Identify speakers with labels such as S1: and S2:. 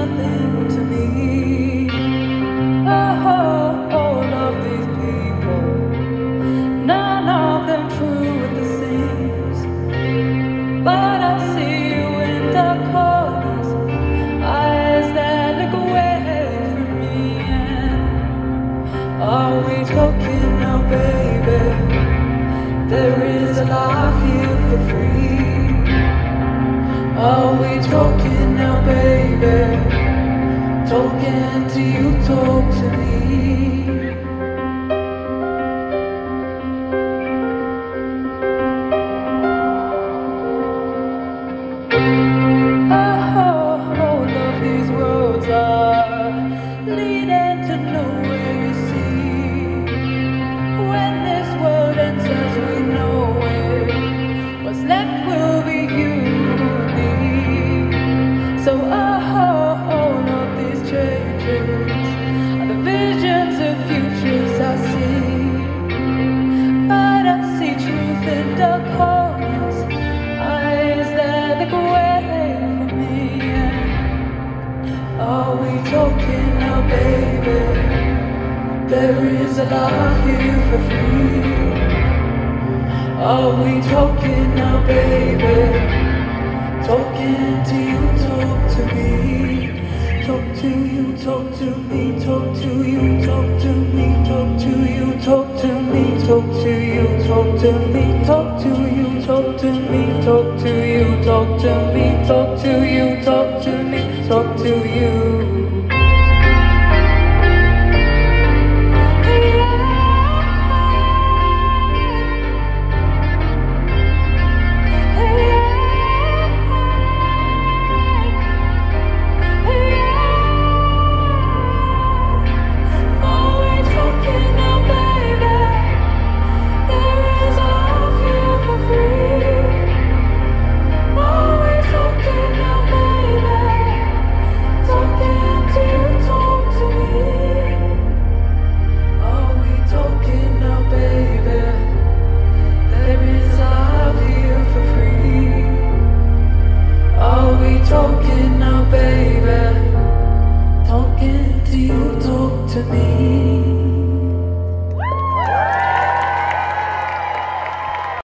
S1: nothing to me. All of these people, none of them true at the seams. But I see you in the corners, eyes that look away from me. And are we talking now, baby? There is a here for free. Are we talking now, baby? Talking Are we talking now, baby? Talk to me, talk to you, talk to me, talk to you, talk to me, talk to you, talk to me, talk to you, talk to me, talk to you, talk to me, talk to you, talk to me, talk to you.